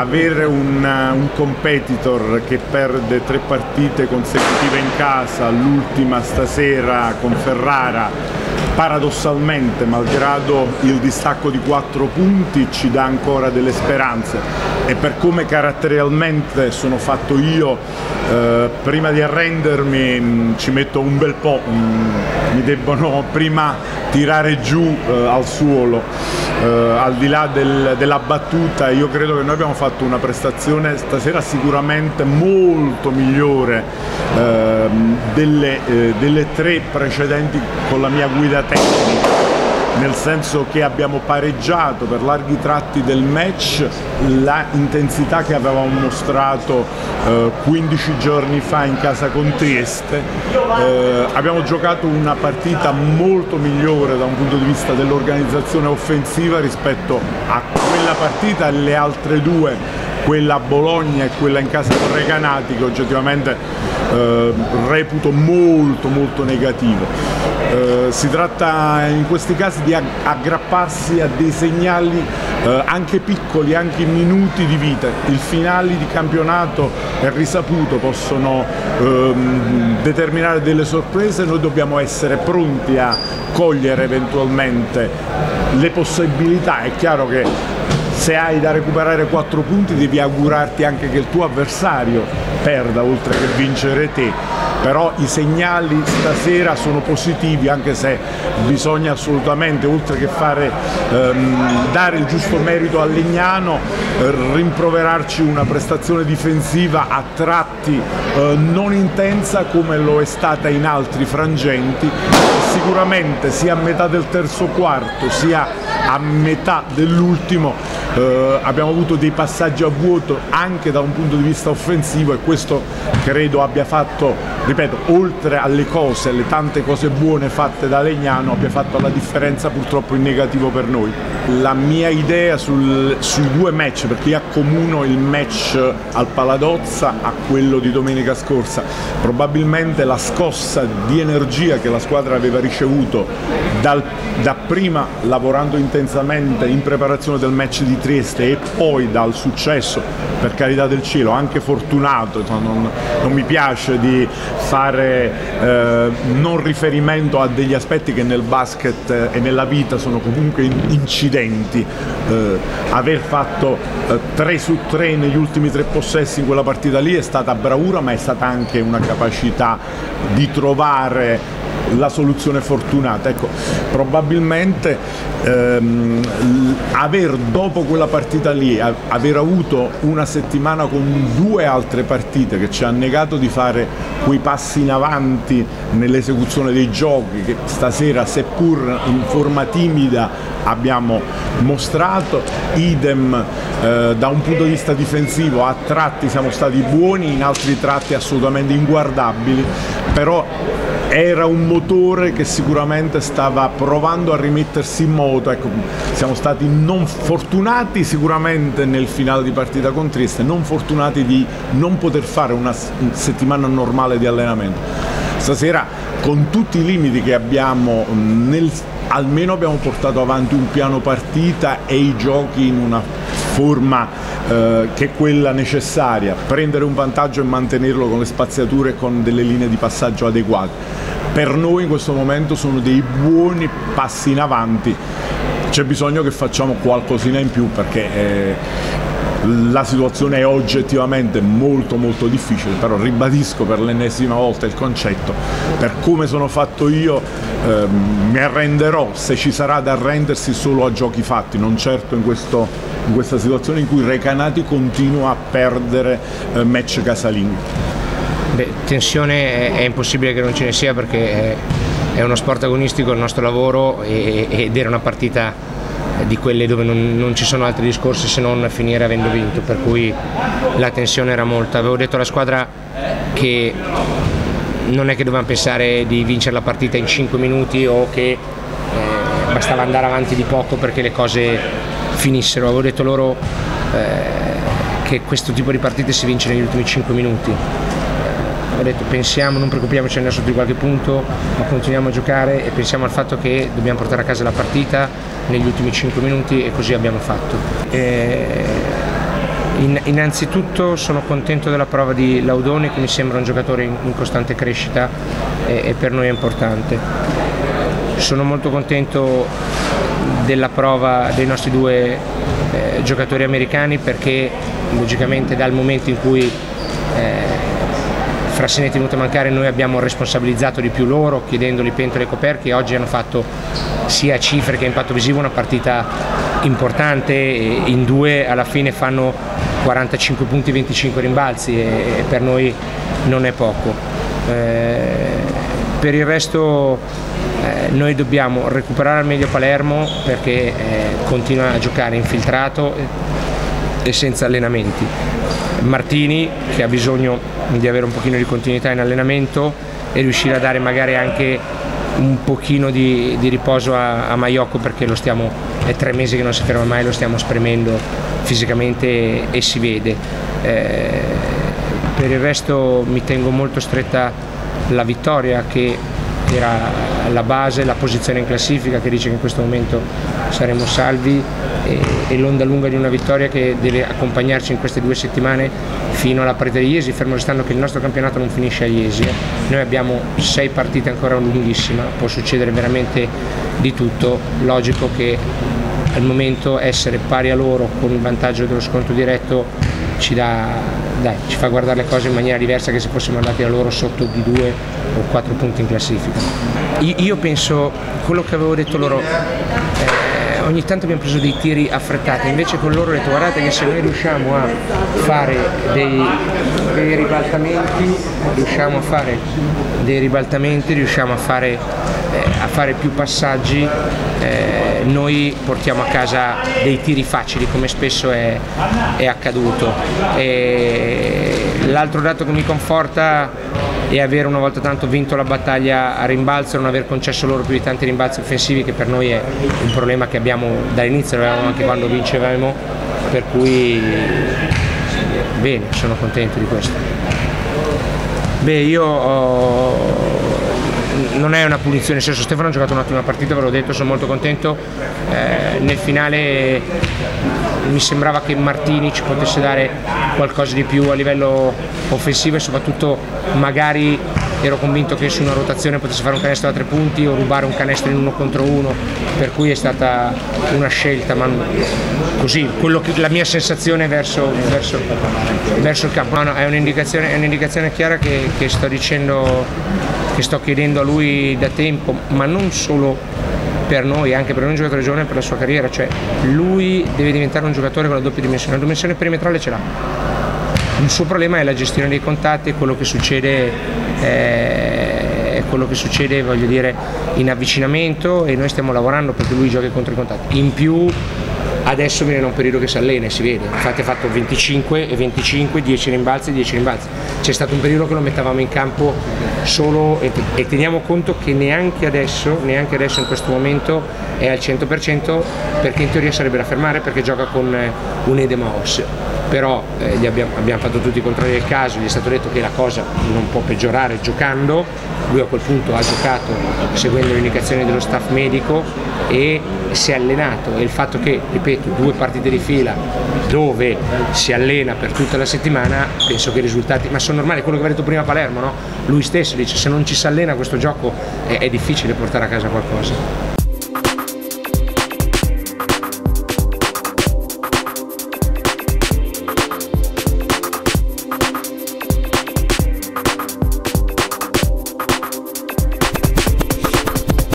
avere un, un, competitor che perde tre partite consecutive in casa, l'ultima stasera con Ferrara, paradossalmente, malgrado il distacco di quattro punti, ci dà ancora delle speranze e per come caratterialmente sono fatto io, eh, prima di arrendermi mh, mm, ci metto un bel po', mh, mm, mi debbono prima tirare giù eh, al suolo. Eh, al di là del, della battuta, io credo che noi abbiamo fatto una prestazione stasera sicuramente molto migliore ehm, delle, eh, delle tre precedenti con la mia guida tecnica nel senso che abbiamo pareggiato per larghi tratti del match la intensità che avevamo mostrato eh, 15 giorni fa in casa con Trieste. Eh, abbiamo giocato una partita molto migliore da un punto di vista dell'organizzazione offensiva rispetto a quella partita e le altre due quella a Bologna e quella in casa con Recanati che oggettivamente eh, reputo molto molto negativo. Eh, si tratta in questi casi di aggrapparsi a dei segnali eh, anche piccoli, anche minuti di vita. Il finale di campionato è risaputo, possono ehm, determinare delle sorprese, noi dobbiamo essere pronti a cogliere eventualmente le possibilità. È chiaro che se hai da recuperare 4 punti devi augurarti anche che il tuo avversario perda oltre che vincere te però i segnali stasera sono positivi anche se bisogna assolutamente oltre che fare, ehm, dare il giusto merito a Legnano eh, rimproverarci una prestazione difensiva a tratti eh, non intensa come lo è stata in altri frangenti. Sicuramente sia a metà del terzo quarto sia a metà dell'ultimo eh, abbiamo avuto dei passaggi a vuoto anche da un punto di vista offensivo e questo credo abbia fatto, ripeto, oltre alle cose, alle tante cose buone fatte da Legnano, abbia fatto la differenza purtroppo in negativo per noi. La mia idea sul, sui due match, perché io accomuno il match al Paladozza a quello di domenica scorsa, probabilmente la scossa di energia che la squadra aveva ricevuto dal, da prima lavorando intensamente in preparazione del match di Trieste e poi dal successo, per carità del cielo, anche fortunato, non, non mi piace di fare eh, non riferimento a degli aspetti che nel basket e nella vita sono comunque incidenti. Eh, aver fatto eh, 3 su 3 negli ultimi tre possessi in quella partita lì è stata bravura ma è stata anche una capacità di trovare la soluzione fortunata. Ecco, probabilmente ehm, aver dopo quella partita lì, aver avuto una settimana con due altre partite che ci ha negato di fare quei passi in avanti nell'esecuzione dei giochi che stasera seppur in forma timida abbiamo mostrato, idem eh, da un punto di vista difensivo a tratti siamo stati buoni, in altri tratti assolutamente inguardabili, però era un motore che sicuramente stava provando a rimettersi in moto, ecco, siamo stati non fortunati sicuramente nel finale di partita con Trieste, non fortunati di non poter fare una settimana normale di allenamento. Stasera con tutti i limiti che abbiamo nel, almeno abbiamo portato avanti un piano partita e i giochi in una forma eh, che è quella necessaria, prendere un vantaggio e mantenerlo con le spaziature e con delle linee di passaggio adeguate. Per noi in questo momento sono dei buoni passi in avanti, c'è bisogno che facciamo qualcosina in più perché eh, la situazione è oggettivamente molto molto difficile, però ribadisco per l'ennesima volta il concetto, per come sono fatto io eh, mi arrenderò se ci sarà da arrendersi solo a giochi fatti, non certo in, questo, in questa situazione in cui Recanati continua a perdere eh, match casalinghi. Tensione è impossibile che non ce ne sia perché è uno sport agonistico il nostro lavoro ed era una partita di quelle dove non, non, ci sono altri discorsi se non finire avendo vinto, per cui la tensione era molta. Avevo detto alla squadra che non è che dovevamo pensare di vincere la partita in 5 minuti o che eh, bastava andare avanti di poco perché le cose finissero. Avevo detto loro eh, che questo tipo di partite si vince negli ultimi 5 minuti. ho detto pensiamo, non preoccupiamoci andare sotto di qualche punto, ma continuiamo a giocare e pensiamo al fatto che dobbiamo portare a casa la partita negli ultimi 5 minuti e così abbiamo fatto. In, innanzitutto sono contento della prova di Laudoni che mi sembra un giocatore in, in costante crescita e, e per noi è importante. Sono molto contento della prova dei nostri due eh, giocatori americani perché logicamente dal momento in cui eh, Frassini è tenuto a mancare noi abbiamo responsabilizzato di più loro chiedendoli pentole e coperchi oggi hanno fatto sia cifre che impatto visivo una partita importante in due alla fine fanno 45 punti 25 rimbalzi e per noi non è poco. Eh, per il resto eh, noi dobbiamo recuperare al meglio Palermo perché eh, continua a giocare infiltrato e senza allenamenti. Martini che ha bisogno di avere un pochino di continuità in allenamento e riuscire a dare magari anche un pochino di, di riposo a, a Maiocco perché lo stiamo, è tre mesi che non si ferma mai, lo stiamo spremendo fisicamente e, si vede. Eh, per il resto mi tengo molto stretta la vittoria che era la base, la posizione in classifica che dice che in questo momento saremo salvi e, e l'onda lunga di una vittoria che deve accompagnarci in queste due settimane fino alla partita di Iesi, fermo restando che il nostro campionato non finisce a Iesi. Noi abbiamo sei partite ancora lunghissima, può succedere veramente di tutto, logico che al momento essere pari a loro con il vantaggio dello sconto diretto ci, dà, dai, ci fa guardare le cose in maniera diversa che se fossimo andati da loro sotto di due o quattro punti in classifica. Io penso, quello che avevo detto loro, eh, ogni tanto abbiamo preso dei tiri affrettati, invece con loro ho detto guardate che se noi riusciamo a fare dei, dei ribaltamenti, riusciamo a fare dei ribaltamenti, riusciamo a fare, eh, a fare più passaggi, eh, noi portiamo a casa dei tiri facili come spesso è, è accaduto. l'altro dato che mi conforta è avere una volta tanto vinto la battaglia a rimbalzo e non aver concesso loro più di tanti rimbalzi offensivi che per noi è un problema che abbiamo dall'inizio, lo avevamo anche quando vincevamo, per cui bene, sono contento di questo. Beh, io ho non è una punizione, nel senso Stefano ha giocato un'ottima partita, ve l'ho detto, sono molto contento. Eh, nel finale mi sembrava che Martini ci potesse dare qualcosa di più a livello offensivo e soprattutto magari ero convinto che su una rotazione potesse fare un canestro da tre punti o rubare un canestro in uno contro uno, per cui è stata una scelta, ma così, che, la mia sensazione verso, verso, verso il campo. No, no, è un'indicazione, un chiara che, che sto dicendo, che sto chiedendo a lui da tempo, ma non solo per noi, anche per un giocatore giovane per la sua carriera, cioè lui deve diventare un giocatore con la doppia dimensione, la dimensione perimetrale ce l'ha. Il suo problema è la gestione dei contatti, quello che succede, eh, quello che succede dire, in avvicinamento e noi stiamo lavorando perché lui giochi contro i contatti. In più adesso viene da un periodo che si allena e si vede, infatti ha fatto 25 e 25, 10 rimbalzi e 10 rimbalzi. C'è stato un periodo che lo mettavamo in campo solo e, e teniamo conto che neanche adesso, neanche adesso in questo momento è al 100% perché in teoria sarebbe da fermare perché gioca con eh, un edema osseo però eh, abbiamo, abbiamo, fatto tutti i controlli del caso, gli è stato detto che la cosa non può peggiorare giocando, lui a quel punto ha giocato seguendo le indicazioni dello staff medico e si è allenato. E il fatto che, due partite di fila dove si allena per tutta la settimana, penso che i risultati, ma sono normali, quello che aveva detto prima Palermo, no? lui stesso dice se non ci si allena questo gioco è, è difficile portare a casa qualcosa.